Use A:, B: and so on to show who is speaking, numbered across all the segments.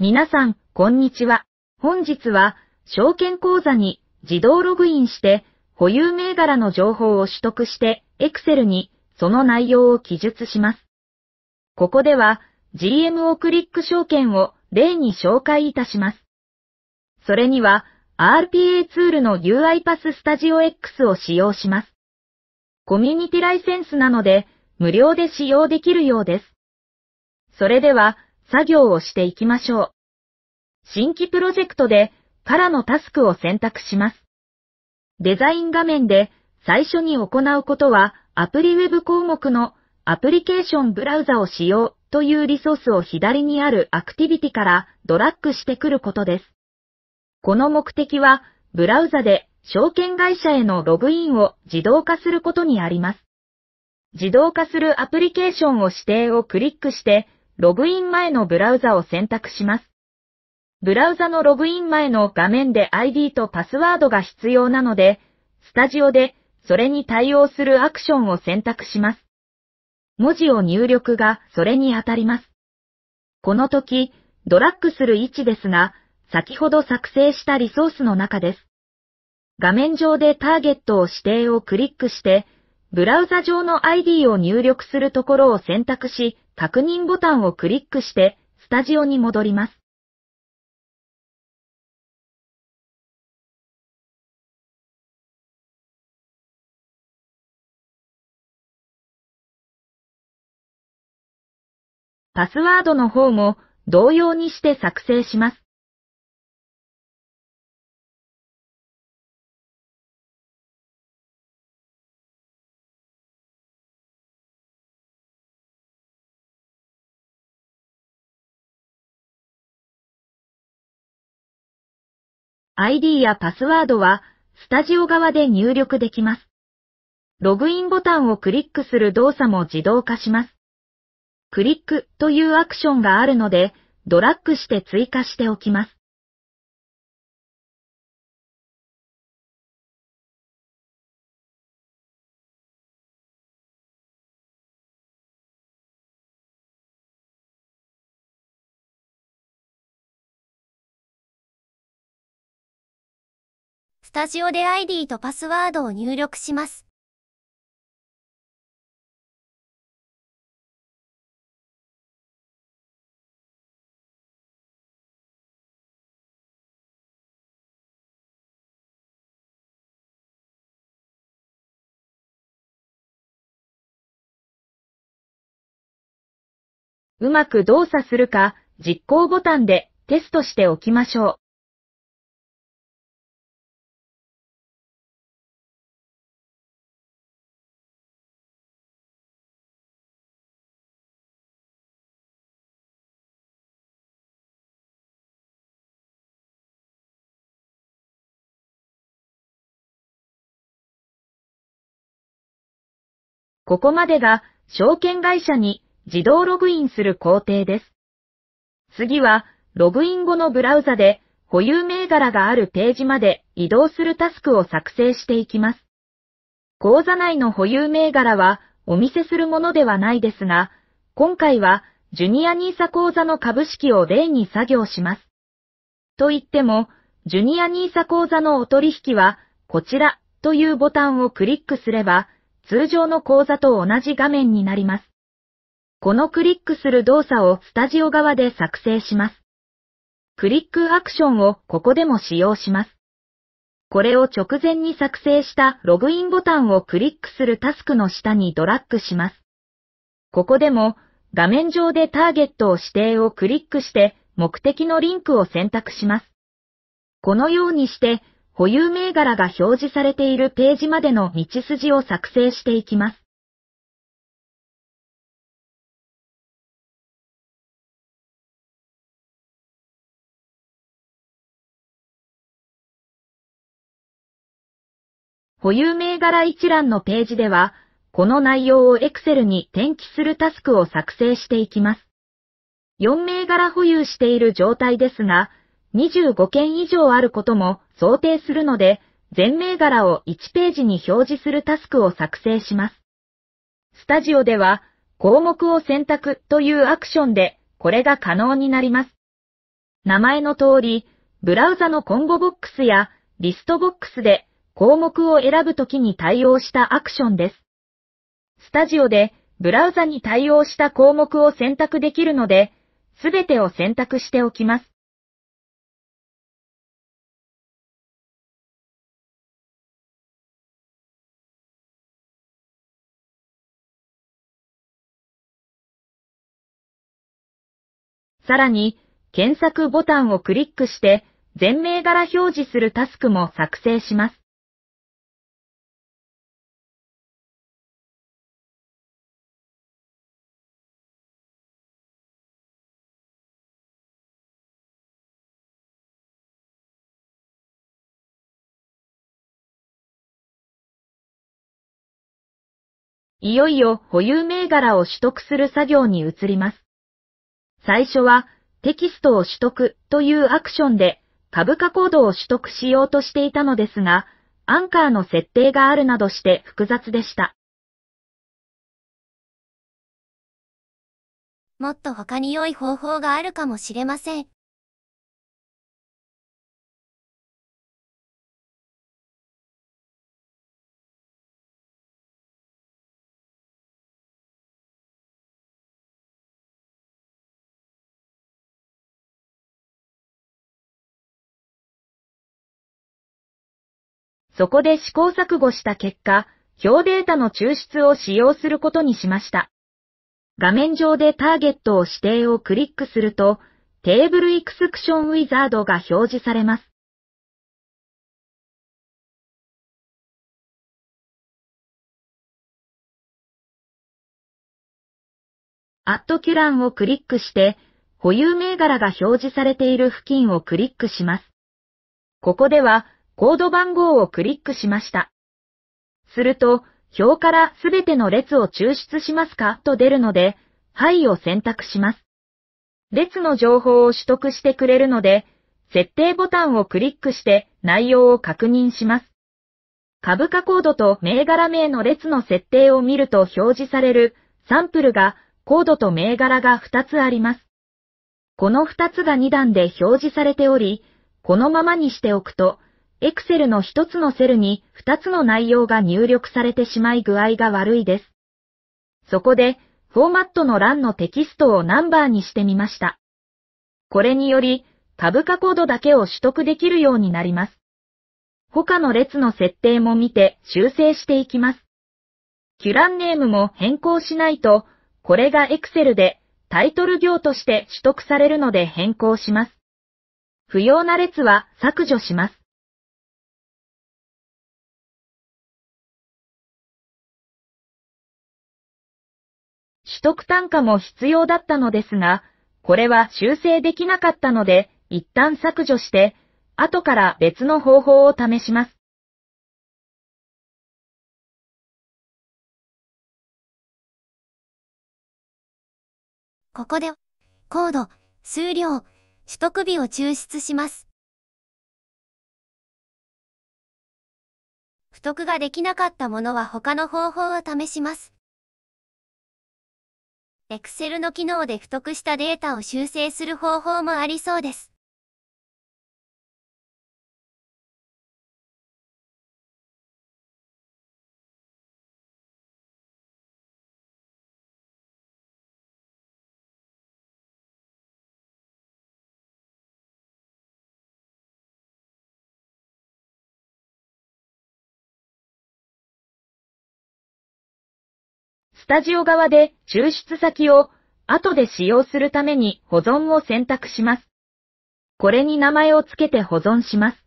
A: 皆さん、こんにちは。本日は、証券口座に自動ログインして、保有銘柄の情報を取得して、Excel にその内容を記述します。ここでは、GMO クリック証券を例に紹介いたします。それには、RPA ツールの UiPath Studio X を使用します。コミュニティライセンスなので、無料で使用できるようです。それでは、作業をしていきましょう。新規プロジェクトで、からのタスクを選択します。デザイン画面で、最初に行うことは、アプリウェブ項目のアプリケーションブラウザを使用というリソースを左にあるアクティビティからドラッグしてくることです。この目的は、ブラウザで証券会社へのログインを自動化することにあります。自動化するアプリケーションを指定をクリックして、ログイン前のブラウザを選択します。ブラウザのログイン前の画面で ID とパスワードが必要なので、スタジオでそれに対応するアクションを選択します。文字を入力がそれに当たります。この時、ドラッグする位置ですが、先ほど作成したリソースの中です。画面上でターゲットを指定をクリックして、ブラウザ上の ID を入力するところを選択し、確認ボタンをクリックして、スタジオに戻ります。パスワードの方も同様にして作成します。ID やパスワードはスタジオ側で入力できます。ログインボタンをクリックする動作も自動化します。クリックというアクションがあるので、ドラッグして追加しておきます。
B: スタジオで ID とパスワードを入力します。
A: うまく動作するか実行ボタンでテストしておきましょう。ここまでが証券会社に自動ログインする工程です。次は、ログイン後のブラウザで保有銘柄があるページまで移動するタスクを作成していきます。口座内の保有銘柄はお見せするものではないですが、今回はジュニア NISA 口座の株式を例に作業します。と言っても、ジュニア NISA 口座のお取引は、こちらというボタンをクリックすれば、通常の口座と同じ画面になります。このクリックする動作をスタジオ側で作成します。クリックアクションをここでも使用します。これを直前に作成したログインボタンをクリックするタスクの下にドラッグします。ここでも画面上でターゲットを指定をクリックして目的のリンクを選択します。このようにして保有銘柄が表示されているページまでの道筋を作成していきます。保有銘柄一覧のページでは、この内容を Excel に転記するタスクを作成していきます。4銘柄保有している状態ですが、25件以上あることも想定するので、全銘柄を1ページに表示するタスクを作成します。スタジオでは、項目を選択というアクションで、これが可能になります。名前の通り、ブラウザのコンボボックスやリストボックスで項目を選ぶときに対応したアクションです。スタジオでブラウザに対応した項目を選択できるので、すべてを選択しておきます。さらに、検索ボタンをクリックして全銘柄表示するタスクも作成します。いよいよ保有銘柄を取得する作業に移ります。最初はテキストを取得というアクションで株価コードを取得しようとしていたのですが、アンカーの設定があるなどして複雑でした。
B: もっと他に良い方法があるかもしれません。
A: そこで試行錯誤した結果、表データの抽出を使用することにしました。画面上でターゲットを指定をクリックすると、テーブルエクスクションウィザードが表示されます。アットキュランをクリックして、保有銘柄が表示されている付近をクリックします。ここでは、コード番号をクリックしました。すると、表からすべての列を抽出しますか？と出るので、はいを選択します。列の情報を取得してくれるので、設定ボタンをクリックして内容を確認します。株価コードと銘柄名の列の設定を見ると表示されるサンプルがコードと銘柄が2つあります。この2つが2段で表示されており、このままにしておくと、Excel の一つのセルに二つの内容が入力されてしまい具合が悪いです。そこで、フォーマットの欄のテキストをナンバーにしてみました。これにより、株価コードだけを取得できるようになります。他の列の設定も見て修正していきます。キュランネームも変更しないと、これが Excel でタイトル行として取得されるので変更します。不要な列は削除します。取得単価も必要だったのですが、これは修正できなかったので、一旦削除して、後から別の方法を試します。
B: ここで、コード、数量、取得日を抽出します。不得ができなかったものは他の方法を試します。Excel の機能で不得したデータを修正する方法もありそうです。
A: スタジオ側で抽出先を後で使用するために保存を選択します。これに名前を付けて保存します。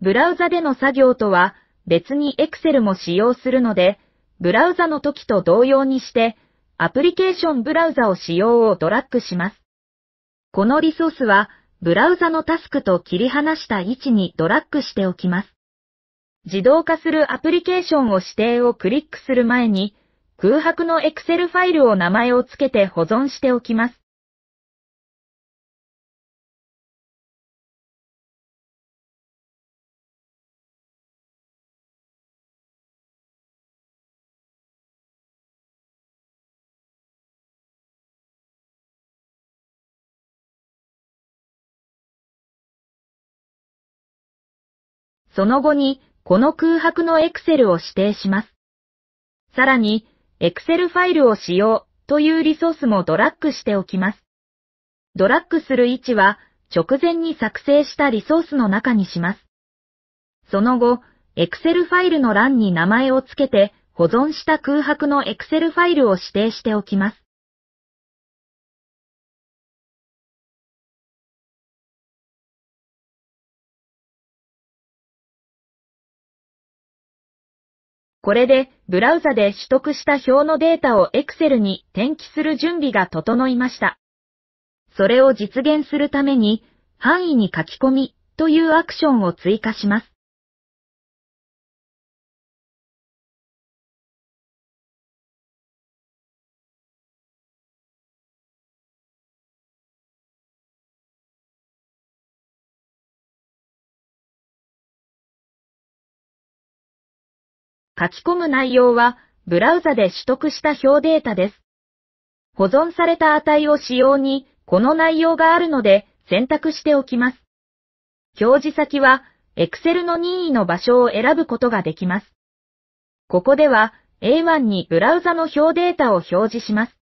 A: ブラウザでの作業とは別に Excel も使用するので、ブラウザの時と同様にして、アプリケーションブラウザを使用をドラッグします。このリソースは、ブラウザのタスクと切り離した位置にドラッグしておきます。自動化するアプリケーションを指定をクリックする前に、空白の Excel ファイルを名前を付けて保存しておきます。その後に、この空白の Excel を指定します。さらに、Excel ファイルを使用というリソースもドラッグしておきます。ドラッグする位置は、直前に作成したリソースの中にします。その後、Excel ファイルの欄に名前を付けて、保存した空白の Excel ファイルを指定しておきます。これで、ブラウザで取得した表のデータを Excel に転記する準備が整いました。それを実現するために、範囲に書き込みというアクションを追加します。書き込む内容は、ブラウザで取得した表データです。保存された値を使用に、この内容があるので、選択しておきます。表示先は、Excel の任意の場所を選ぶことができます。ここでは、A1 にブラウザの表データを表示します。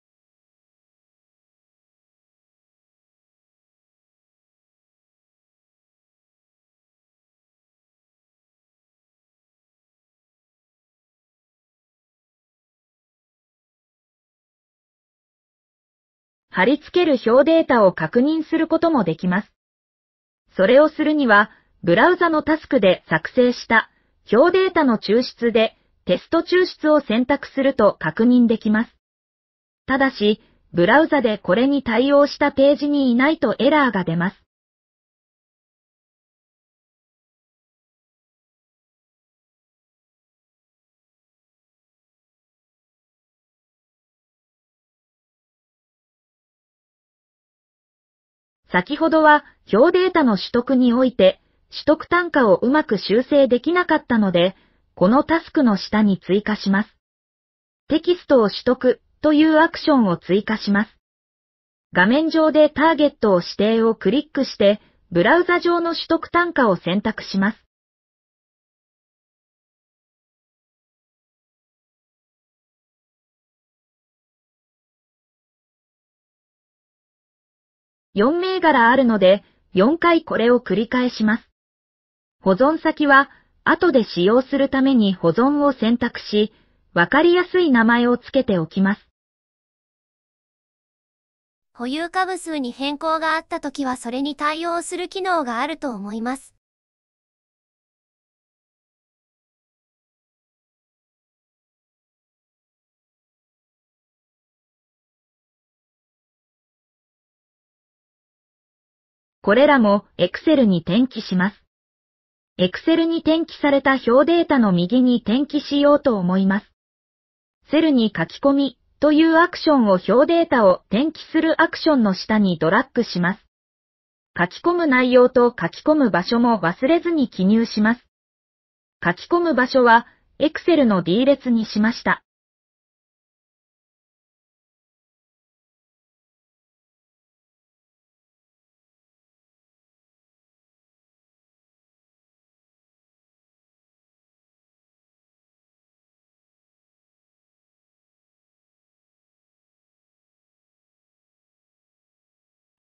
A: 貼り付ける表データを確認することもできます。それをするには、ブラウザのタスクで作成した表データの抽出でテスト抽出を選択すると確認できます。ただし、ブラウザでこれに対応したページにいないとエラーが出ます。先ほどは表データの取得において、取得単価をうまく修正できなかったので、このタスクの下に追加します。テキストを取得というアクションを追加します。画面上でターゲットを指定をクリックして、ブラウザ上の取得単価を選択します。4銘柄あるので、4回これを繰り返します。保存先は、後で使用するために保存を選択し、わかりやすい名前をつけておきます。
B: 保有株数に変更があった時はそれに対応する機能があると思います。
A: これらも Excel に転記します。Excel に転記された表データの右に転記しようと思います。セルに書き込みというアクションを表データを転記するアクションの下にドラッグします。書き込む内容と書き込む場所も忘れずに記入します。書き込む場所は Excel の D 列にしました。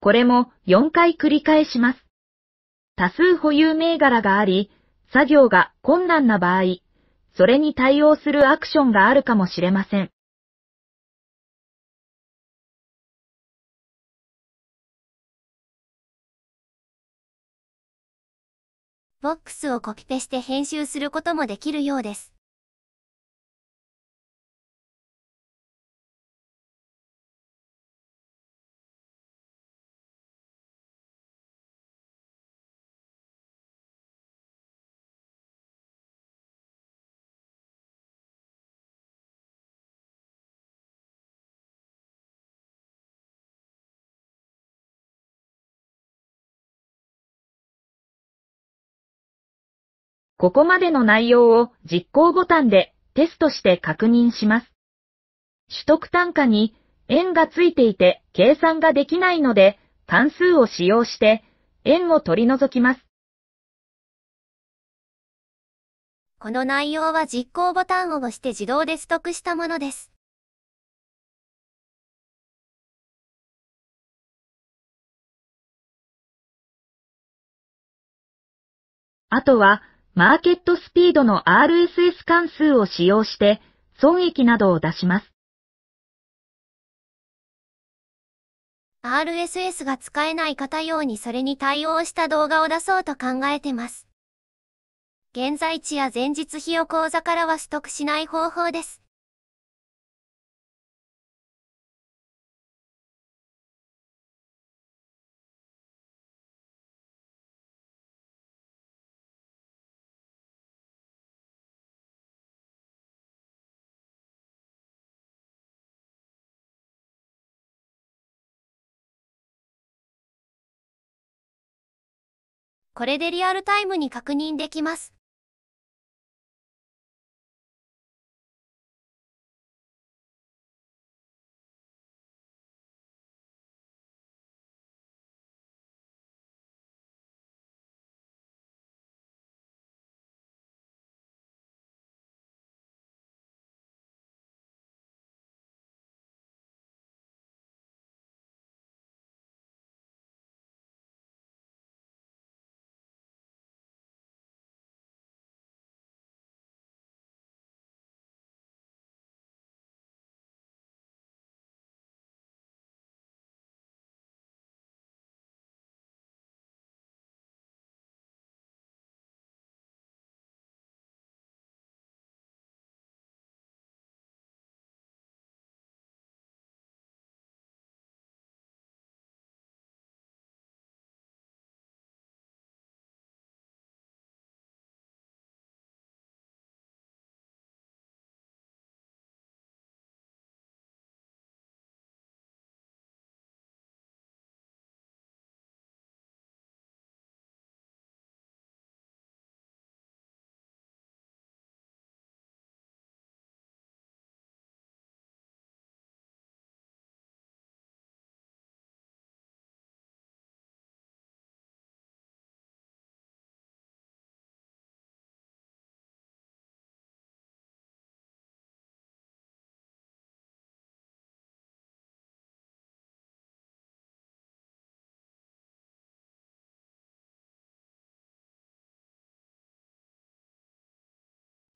A: これも4回繰り返します。多数保有銘柄があり、作業が困難な場合、それに対応するアクションがあるかもしれません。
B: ボックスをコピペして編集することもできるようです。
A: ここまでの内容を実行ボタンでテストして確認します。取得単価に円がついていて計算ができないので関数を使用して円を取り除きます。
B: この内容は実行ボタンを押して自動でストックしたものです。
A: あとは、マーケットスピードの RSS 関数を使用して、損益などを出します。
B: RSS が使えない方用にそれに対応した動画を出そうと考えてます。現在地や前日費用口座からは取得しない方法です。これでリアルタイムに確認できます。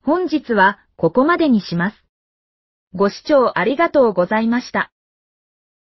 A: 本日はここまでにします。ご視聴ありがとうございました。